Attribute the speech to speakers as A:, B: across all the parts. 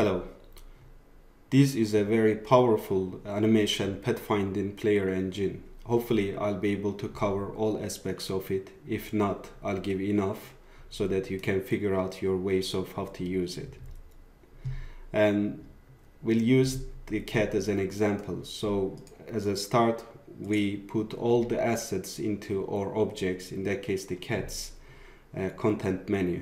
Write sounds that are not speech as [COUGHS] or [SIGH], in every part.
A: Hello. This is a very powerful animation pathfinding player engine. Hopefully I'll be able to cover all aspects of it. If not, I'll give enough so that you can figure out your ways of how to use it. And we'll use the cat as an example. So as a start, we put all the assets into our objects, in that case the cat's uh, content menu.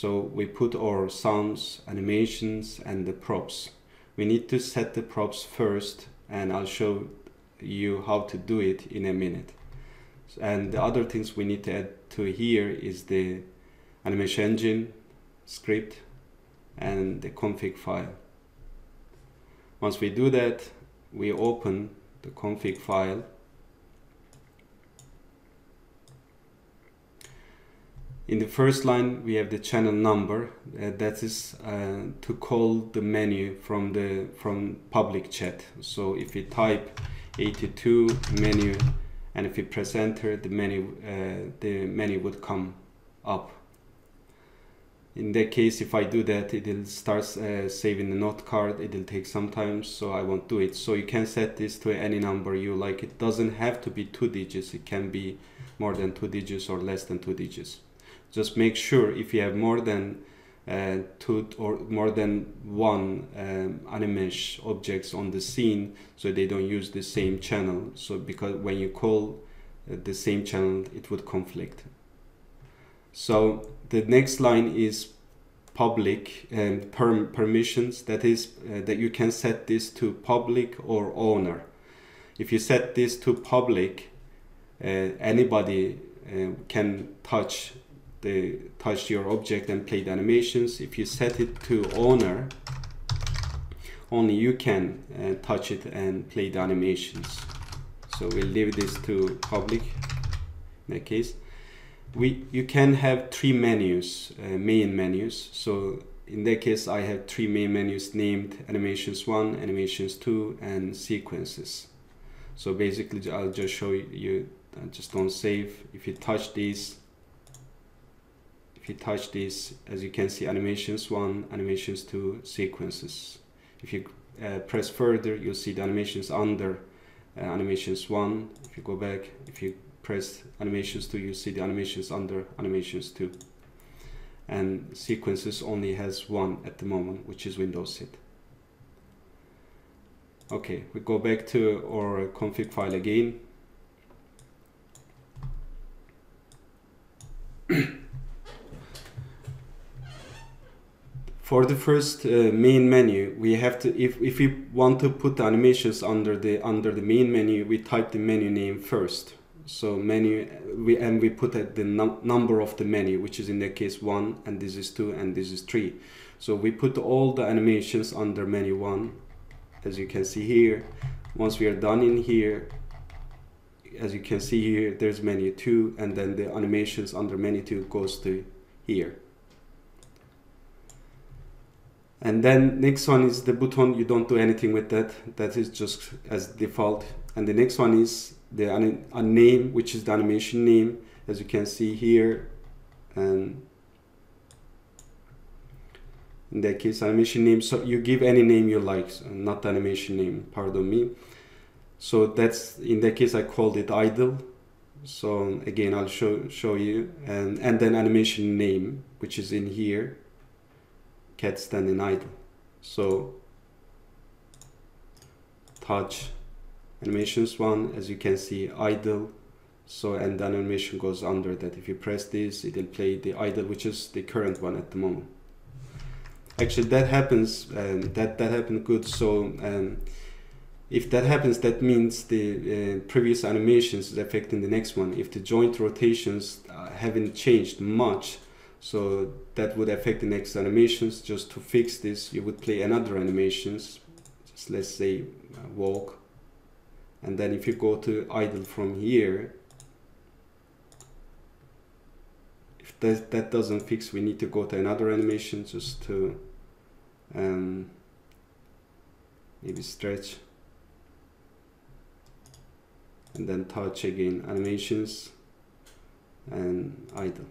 A: So we put our sounds, animations and the props. We need to set the props first and I'll show you how to do it in a minute. And the other things we need to add to here is the animation engine, script and the config file. Once we do that, we open the config file in the first line we have the channel number. Uh, that is uh, to call the menu from the from public chat. So if we type 82 menu and if we press enter the menu uh, the menu would come up. In that case if I do that it will start uh, saving the note card. It will take some time so I won't do it. So you can set this to any number you like. It doesn't have to be two digits. It can be more than two digits or less than two digits just make sure if you have more than uh, two or more than one um, animesh objects on the scene so they don't use the same channel. So because when you call uh, the same channel it would conflict. So the next line is public and perm permissions. That is uh, that you can set this to public or owner. If you set this to public uh, anybody uh, can touch the touch your object and play the animations. If you set it to owner only you can uh, touch it and play the animations. So we'll leave this to public in that case. We you can have three menus uh, main menus. So in that case I have three main menus named animations 1 animations 2 and sequences. So basically I'll just show you uh, just don't save. If you touch these if you touch this as you can see animations 1 animations 2 sequences. If you uh, press further you'll see the animations under uh, animations 1 if you go back if you press animations 2 you see the animations under animations 2 and sequences only has one at the moment which is Windows sit okay we go back to our config file again for the first uh, main menu we have to if, if we want to put the animations under the under the main menu we type the menu name first. So menu we and we put the num number of the menu which is in that case one and this is two and this is three. So we put all the animations under menu one as you can see here. Once we are done in here as you can see here there's menu two and then the animations under menu two goes to here and then next one is the button you don't do anything with that. That is just as default. And the next one is the a name which is the animation name as you can see here. And in that case animation name. So you give any name you like not animation name pardon me. So that's in that case I called it idle. So again I'll show show you. And and then animation name which is in here cat standing idle so touch animations one as you can see idle. So and the animation goes under that. If you press this it will play the idle which is the current one at the moment. Actually that happens um, that that happened good. So um, if that happens that means the uh, previous animations is affecting the next one. If the joint rotations uh, haven't changed much so that would affect the next animations. Just to fix this you would play another animations. Just let's say uh, walk. And then if you go to idle from here if that, that doesn't fix we need to go to another animation just to um, maybe stretch. And then touch again animations and idle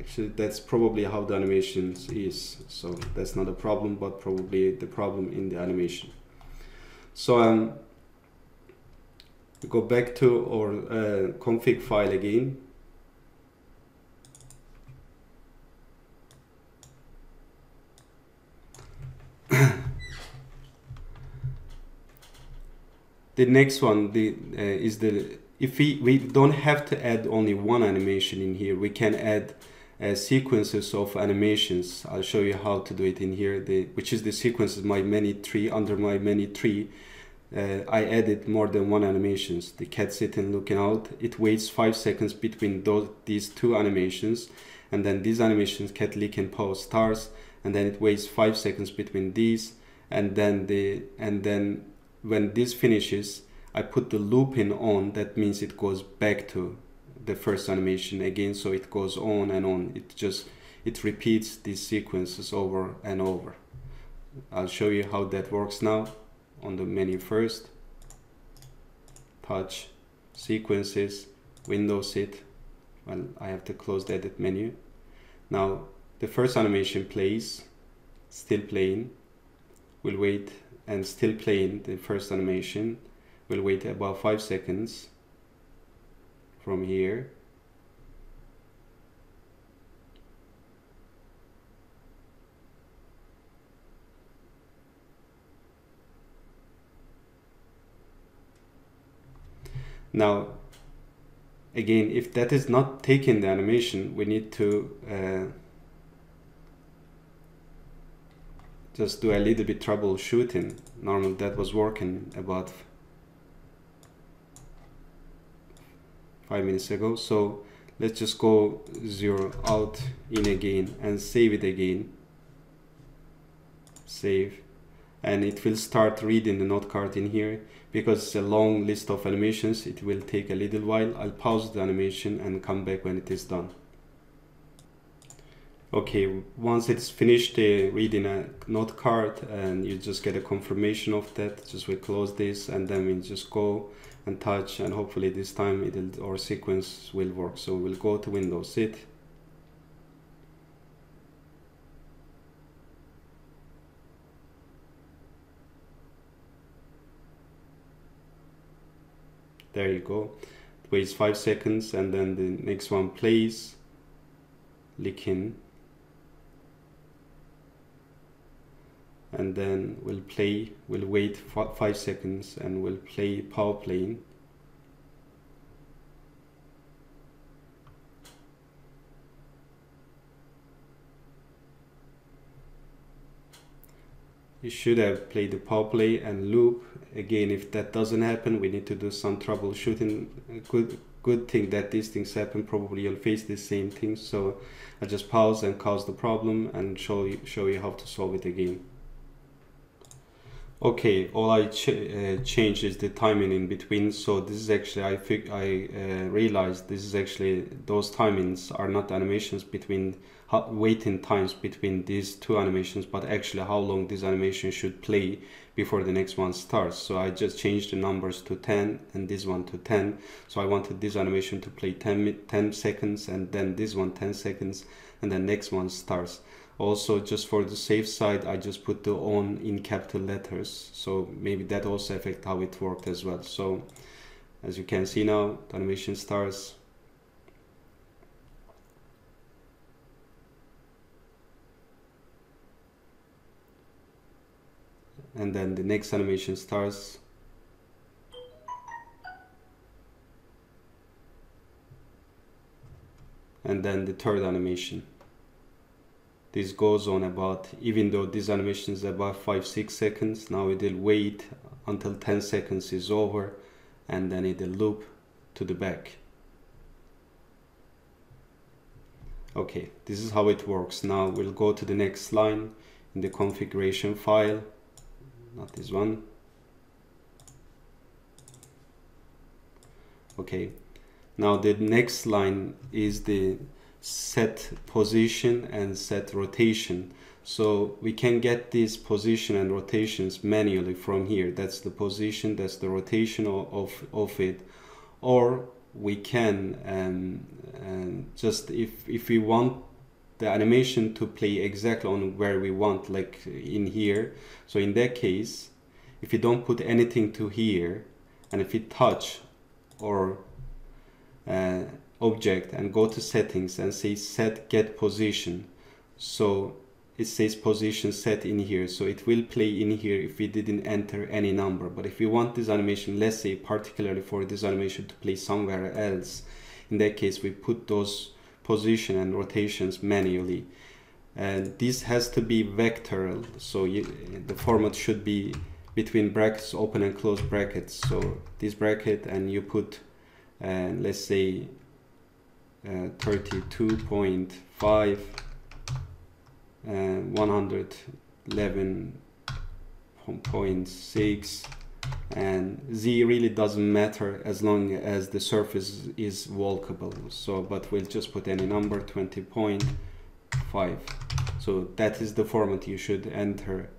A: actually that's probably how the animation is. So that's not a problem but probably the problem in the animation. So um go back to our uh, config file again. [COUGHS] The next one the uh, is the if we we don't have to add only one animation in here we can add uh, sequences of animations i'll show you how to do it in here the which is the sequences my many tree under my many tree uh, I added more than one animations. The cat sitting looking out. It waits five seconds between those these two animations, and then these animations cat licking paw stars, and then it waits five seconds between these, and then the and then when this finishes, I put the looping on. That means it goes back to the first animation again. So it goes on and on. It just it repeats these sequences over and over. I'll show you how that works now on the menu first touch sequences windows sit well I have to close the edit menu now the first animation plays still playing we'll wait and still playing the first animation we'll wait about five seconds from here Now, again, if that is not taking the animation, we need to uh, just do a little bit troubleshooting. Normally that was working about five minutes ago. So let's just go zero out in again and save it again. Save. And it will start reading the note card in here because it's a long list of animations it will take a little while I'll pause the animation and come back when it is done okay once it's finished uh, reading a note card and you just get a confirmation of that just we close this and then we just go and touch and hopefully this time it'll our sequence will work. So we'll go to windows sit. There you go. It waits five seconds and then the next one plays licking and then we'll play we'll wait for five seconds and we'll play power playing. You should have played the power play and loop. Again if that doesn't happen we need to do some troubleshooting. Good good thing that these things happen probably you'll face the same thing. So I just pause and cause the problem and show you show you how to solve it again okay all I ch uh, change is the timing in between. So this is actually I think I uh, realized this is actually those timings are not animations between waiting times between these two animations but actually how long this animation should play before the next one starts. So I just changed the numbers to 10 and this one to 10 so I wanted this animation to play 10, 10 seconds and then this one 10 seconds and the next one starts also just for the safe side I just put the on in capital letters. So maybe that also affect how it worked as well. So as you can see now the animation starts and then the next animation starts and then the third animation this goes on about even though this animation is about 5-6 seconds now it will wait until 10 seconds is over and then it will loop to the back. Okay this is how it works. Now we'll go to the next line in the configuration file. Not this one. Okay. Now the next line is the set position and set rotation. So we can get these position and rotations manually from here. That's the position that's the rotation of, of it. Or we can um, and just if, if we want the animation to play exactly on where we want like in here. So in that case if you don't put anything to here and if you touch or uh, object and go to settings and say set get position. So it says position set in here. So it will play in here if we didn't enter any number. But if we want this animation let's say particularly for this animation to play somewhere else in that case we put those position and rotations manually. And this has to be vectoral so you, the format should be between brackets open and close brackets. So this bracket and you put uh, let's say 32.5 uh, 111.6 and z really doesn't matter as long as the surface is walkable so but we'll just put any number 20.5 so that is the format you should enter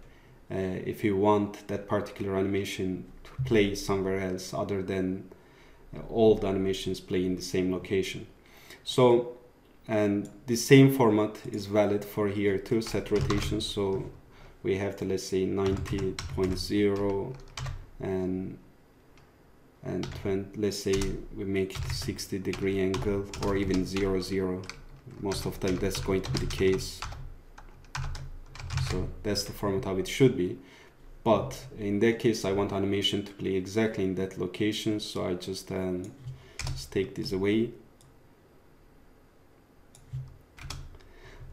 A: uh, if you want that particular animation to play somewhere else other than uh, all the animations play in the same location so and the same format is valid for here too set rotations so we have to let's say 90.0 and and 20, let's say we make it 60 degree angle or even 0 0 most of the time that's going to be the case. So that's the format how it should be. But in that case I want animation to play exactly in that location. So I just, um, just take this away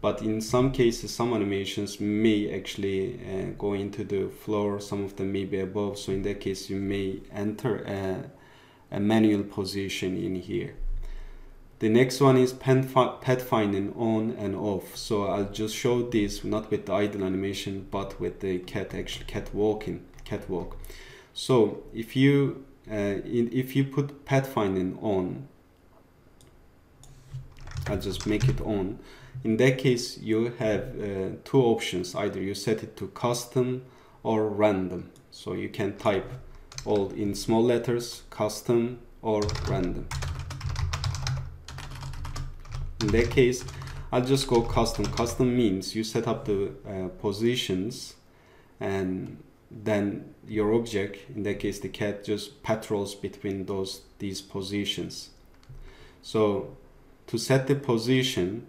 A: but in some cases some animations may actually uh, go into the floor. Some of them may be above. So in that case you may enter a, a manual position in here. The next one is path finding on and off. So I'll just show this not with the idle animation but with the cat actually cat walking catwalk. So if you uh, in, if you put path finding on I'll just make it on in that case, you have uh, two options. Either you set it to custom or random. So you can type all in small letters, custom or random. In that case, I'll just go custom. Custom means you set up the uh, positions and then your object, in that case the cat, just patrols between those these positions. So to set the position,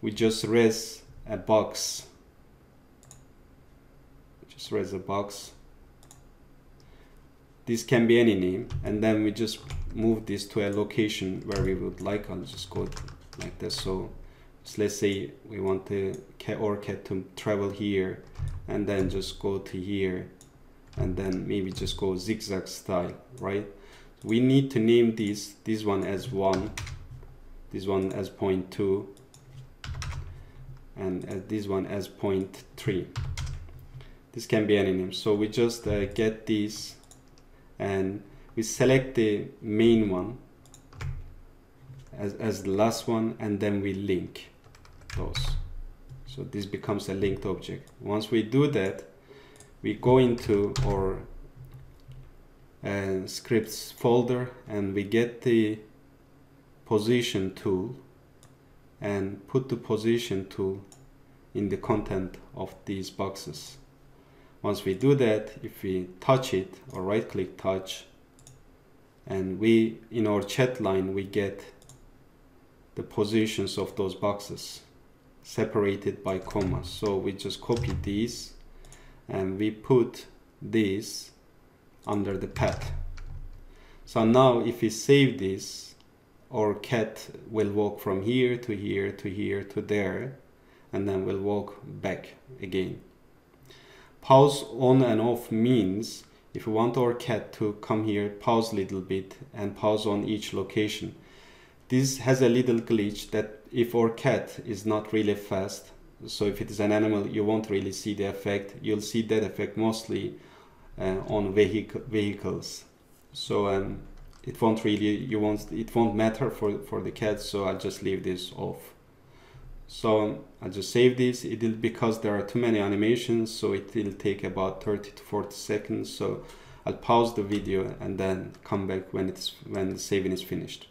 A: we just raise a box. Just raise a box. This can be any name and then we just move this to a location where we would like. I'll just go like this. So, so let's say we want the cat or cat to travel here and then just go to here and then maybe just go zigzag style right? We need to name this this one as one this one as point two and uh, this one as 0.3 this can be any name. So we just uh, get these and we select the main one as, as the last one and then we link those. So this becomes a linked object. Once we do that we go into our uh, scripts folder and we get the position tool and put the position tool in the content of these boxes. Once we do that, if we touch it or right click touch, and we, in our chat line, we get the positions of those boxes separated by commas. So we just copy these and we put this under the path. So now if we save this, our cat will walk from here to here to here to there and then will walk back again. Pause on and off means if we want our cat to come here, pause a little bit and pause on each location. This has a little glitch that if our cat is not really fast, so if it is an animal, you won't really see the effect. You'll see that effect mostly uh, on vehicle, vehicles. So um, it won't really you won't it won't matter for for the cat so I'll just leave this off. So I'll just save this. It will because there are too many animations so it will take about 30 to 40 seconds so I'll pause the video and then come back when it's when the saving is finished.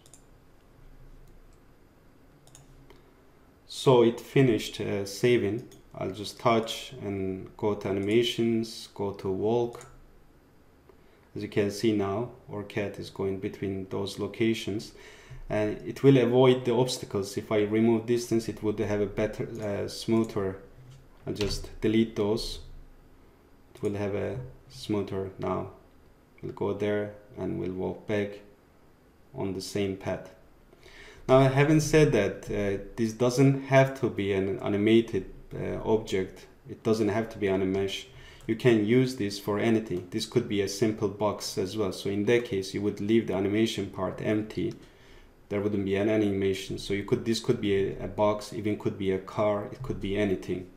A: So so it finished uh, saving. I'll just touch and go to animations go to walk as you can see now our cat is going between those locations. And it will avoid the obstacles. If I remove distance it would have a better uh, smoother I'll just delete those. It will have a smoother now. We'll go there and we'll walk back on the same path. Now having said that uh, this doesn't have to be an animated uh, object. It doesn't have to be animesh you can use this for anything. This could be a simple box as well. So in that case you would leave the animation part empty. There wouldn't be an animation. So you could this could be a, a box even could be a car it could be anything.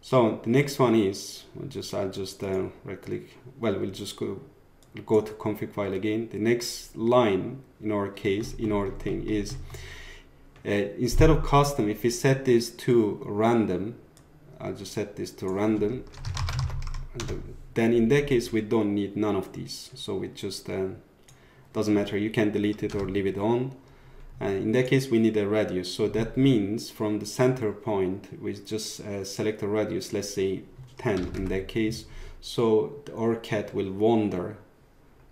A: So the next one is we'll just I'll just uh, right click. Well we'll just go go to config file again. The next line in our case in our thing is uh, instead of custom if we set this to random I'll just set this to random. Then in that case we don't need none of these. So it just uh, doesn't matter. You can delete it or leave it on. And in that case we need a radius. So that means from the center point we just uh, select a radius let's say 10 in that case. So our cat will wander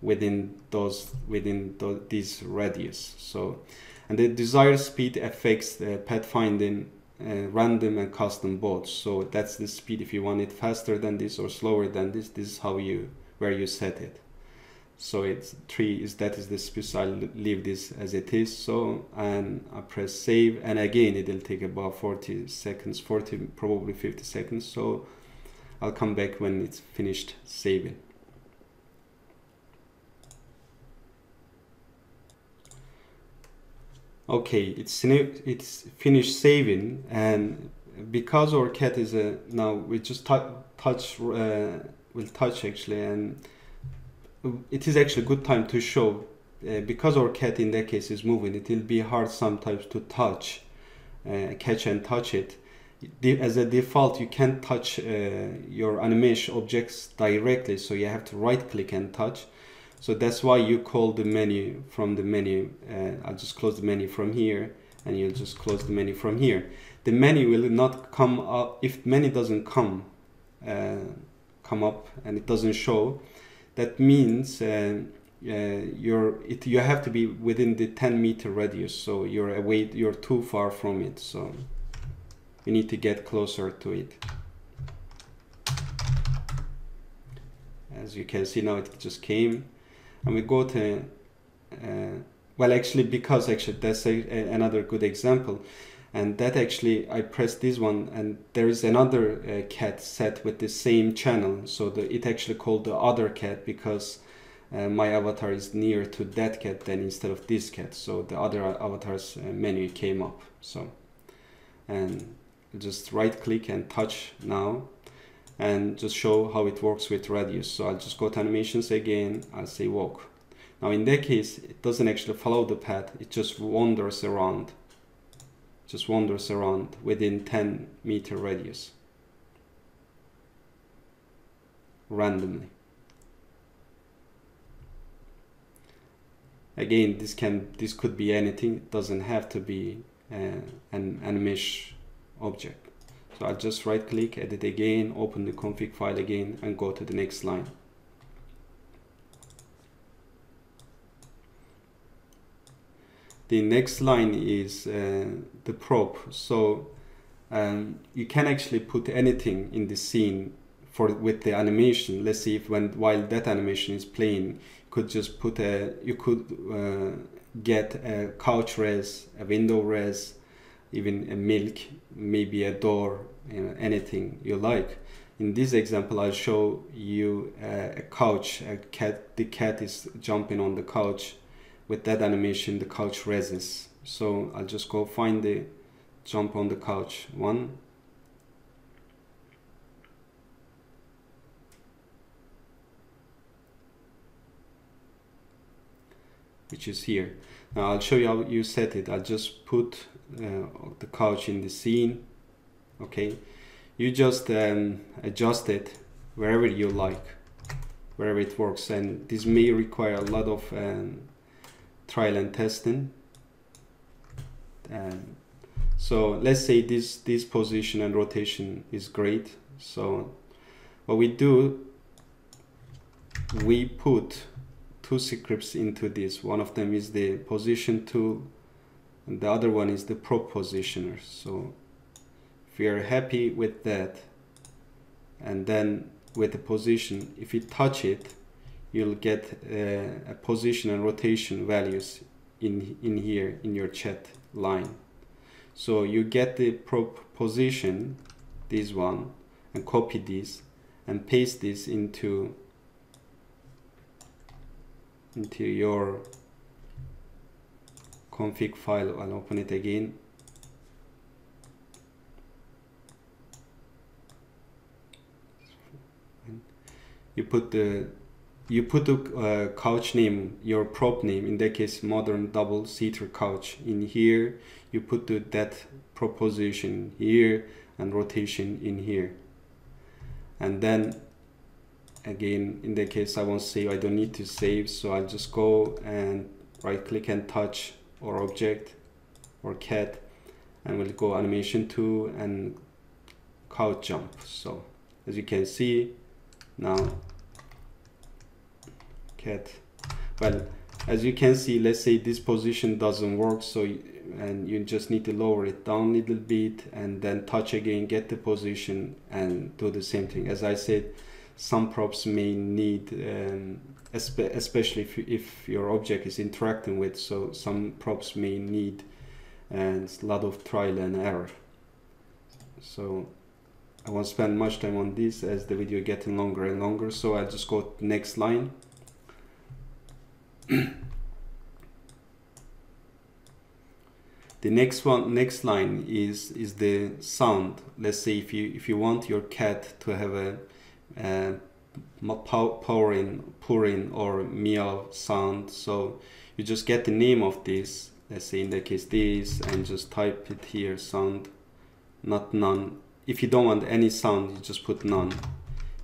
A: within those within the, these radius. So and the desired speed affects the pathfinding uh, random and custom bots. so that's the speed. If you want it faster than this or slower than this this is how you where you set it. So it's three is that is the speed. I'll leave this as it is. So and I press save. And again it'll take about 40 seconds 40 probably 50 seconds. So I'll come back when it's finished saving okay it's it's finished saving and because our cat is a now we just touch uh, will touch actually and it is actually a good time to show uh, because our cat in that case is moving it will be hard sometimes to touch uh, catch and touch it. As a default you can't touch uh, your animation objects directly so you have to right click and touch so that's why you call the menu from the menu. Uh, I'll just close the menu from here and you'll just close the menu from here. The menu will not come up, if menu doesn't come, uh, come up and it doesn't show, that means uh, uh, you're, it, you have to be within the 10 meter radius. So you're away, you're too far from it. So you need to get closer to it. As you can see now it just came and we go to uh, well actually because actually that's a, a, another good example. And that actually I press this one and there is another uh, cat set with the same channel. So the, it actually called the other cat because uh, my avatar is near to that cat then instead of this cat. So the other avatars uh, menu came up. So and just right click and touch now and just show how it works with radius. So I'll just go to animations again, I'll say walk. Now in that case, it doesn't actually follow the path, it just wanders around. Just wanders around within 10 meter radius. Randomly. Again, this can this could be anything, it doesn't have to be uh, an, mesh object. So I'll just right click, edit again, open the config file again and go to the next line. The next line is uh, the prop. So um, you can actually put anything in the scene for with the animation. Let's see if when while that animation is playing, you could just put a you could uh, get a couch rez, a window rez, even a milk, maybe a door, you know, anything you like. In this example, I'll show you a, a couch. A cat, the cat is jumping on the couch. With that animation, the couch rezzes. So I'll just go find the jump on the couch one. Which is here. Now I'll show you how you set it. I'll just put uh, the couch in the scene okay? You just um, adjust it wherever you like wherever it works. And this may require a lot of um, trial and testing. And so let's say this this position and rotation is great. So what we do we put two scripts into this. One of them is the position tool and the other one is the prop positioner so if we are happy with that and then with the position if you touch it you'll get uh, a position and rotation values in in here in your chat line. So you get the prop position this one and copy this and paste this into into your config file I'll open it again. You put the you put the uh, couch name your prop name in that case modern double seater couch in here. You put the that prop position here and rotation in here. And then again in that case I won't save I don't need to save so I'll just go and right click and touch or object or cat and we'll go animation 2 and couch jump. So as you can see now cat. Well as you can see let's say this position doesn't work so and you just need to lower it down a little bit and then touch again get the position and do the same thing. As I said some props may need um, especially if, if your object is interacting with so some props may need and a lot of trial and error. So I won't spend much time on this as the video getting longer and longer so I'll just go to next line. [CLEARS THROAT] The next one next line is is the sound. Let's say if you if you want your cat to have a, a purring purring or meow sound. So you just get the name of this let's say in the case this and just type it here sound. Not none. If you don't want any sound you just put none.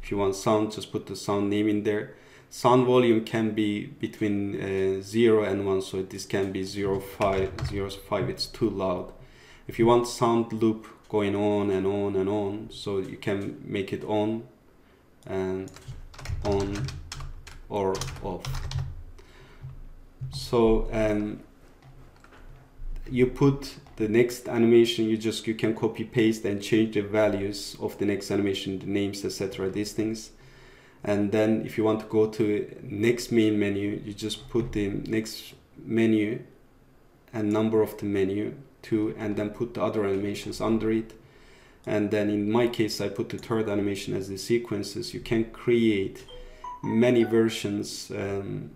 A: If you want sound just put the sound name in there. Sound volume can be between uh, 0 and 1 so this can be 0 5 0 5 it's too loud. If you want sound loop going on and on and on so you can make it on and on or off. So um, you put the next animation you just you can copy paste and change the values of the next animation the names etc these things. And then if you want to go to next main menu you just put the next menu and number of the menu to and then put the other animations under it and then in my case I put the third animation as the sequences. You can create many versions um,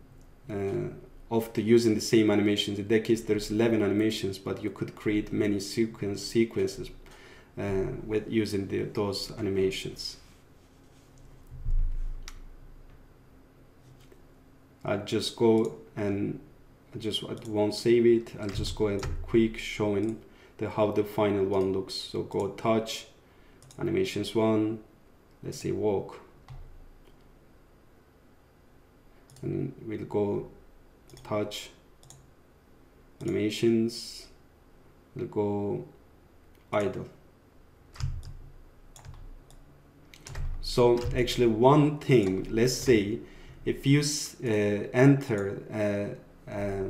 A: uh, of the using the same animations. In that case there's 11 animations but you could create many sequence sequences uh, with using the, those animations. I'll just go and I just I won't save it. I'll just go and quick showing the how the final one looks so go touch animations one let's say walk. And we'll go touch animations we'll go idle. So actually one thing let's say if you uh, enter a, a,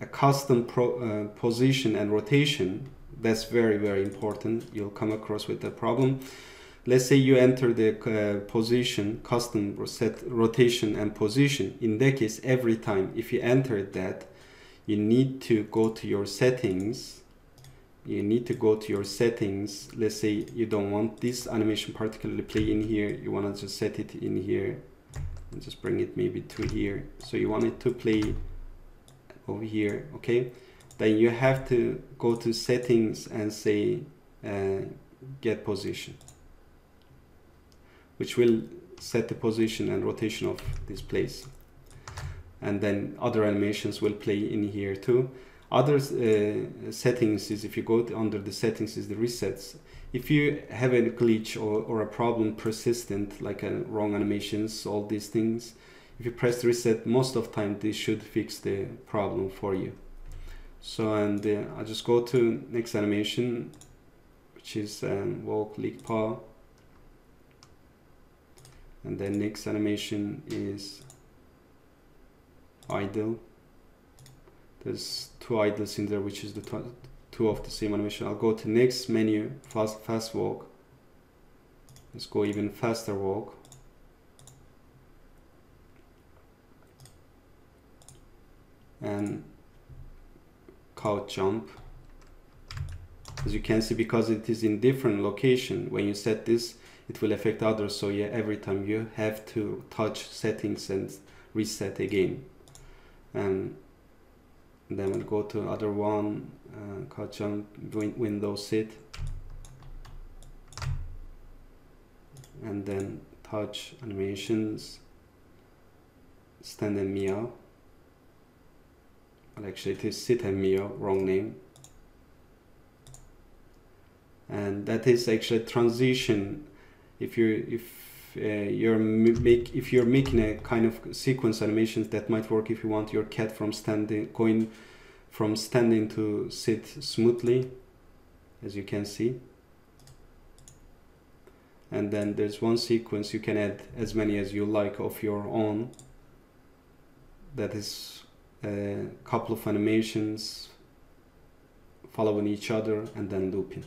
A: a custom pro, uh, position and rotation, that's very, very important. You'll come across with a problem. Let's say you enter the uh, position, custom set rotation and position. In that case, every time if you enter that, you need to go to your settings. You need to go to your settings. Let's say you don't want this animation particularly play in here. You want to just set it in here and just bring it maybe to here so you want it to play over here okay? Then you have to go to settings and say uh, get position which will set the position and rotation of this place. And then other animations will play in here too. Other uh, settings is if you go under the settings is the resets. If you have a glitch or, or a problem persistent like a wrong animations all these things if you press reset most of time this should fix the problem for you. So and uh, I just go to next animation which is um, walk leak paw. And then next animation is idle. There's two idles in there which is the two of the same animation. I'll go to next menu fast fast walk. Let's go even faster walk and couch jump as you can see because it is in different location when you set this it will affect others. So yeah every time you have to touch settings and reset again. And then we'll go to other one uh, couch jump window sit and then touch animations. Stand and meow actually it is sit and meow wrong name. And that is actually transition. If you if uh, you're make if you're making a kind of sequence animations that might work if you want your cat from standing going from standing to sit smoothly as you can see. And then there's one sequence you can add as many as you like of your own. That is a couple of animations following each other and then looping